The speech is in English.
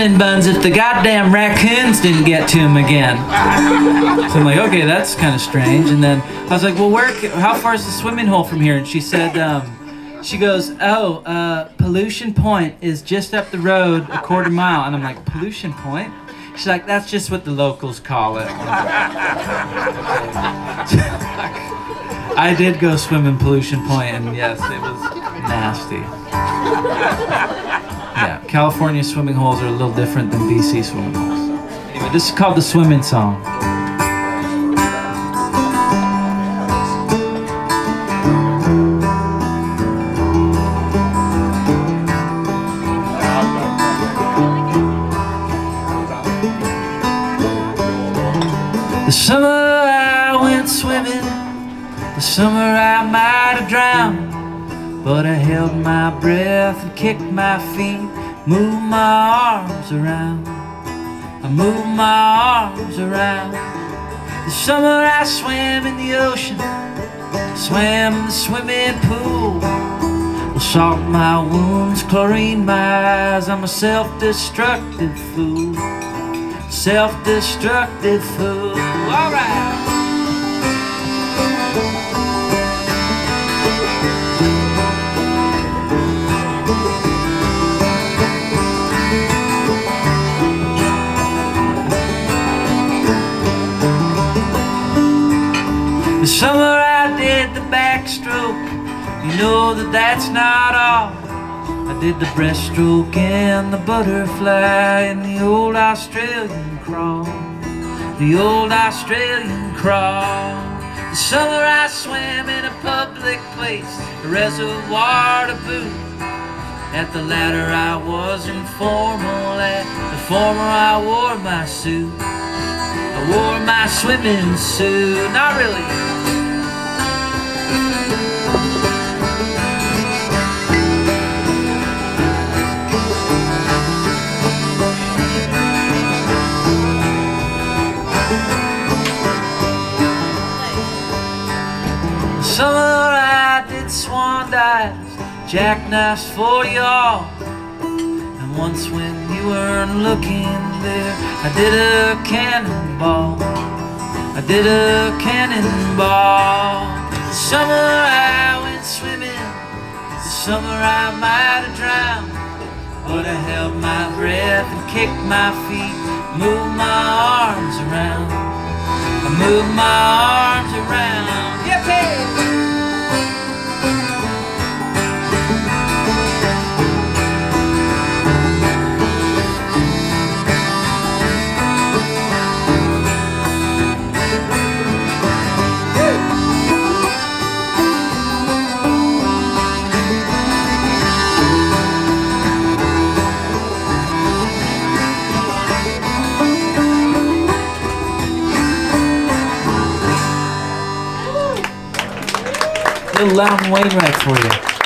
cinnamon buns if the goddamn raccoons didn't get to him again. So I'm like, okay, that's kind of strange. And then I was like, well, where? How far is the swimming hole from here? And she said, um, she goes, oh, uh, Pollution Point is just up the road a quarter mile. And I'm like, Pollution Point? She's like, that's just what the locals call it. I did go swim in Pollution Point, and yes, it was nasty. Yeah, California swimming holes are a little different than BC swimming holes. Anyway, this is called the swimming song. The summer I went swimming, the summer I might have drowned, but I held my breath and kicked my feet, moved my arms around. I moved my arms around. The summer I swam in the ocean, swam in the swimming pool. Well, salt my wounds, chlorine my eyes. I'm a self-destructive fool. Self-destructive fool. All summer I did the backstroke. You know that that's not all. I did the breaststroke and the butterfly and the old Australian crawl. The old Australian crawl. The summer I swam in a public place, a reservoir to boot. At the latter I was informal, at the former I wore my suit. I wore my swimming suit, not really. Summer I did swan dives, jackknives for y'all. Once when you weren't looking there, I did a cannonball. I did a cannonball. The summer I went swimming, the summer I might have drowned. But I held my breath and kicked my feet, moved my arms around. I moved my Little Loudon Wainwright for you.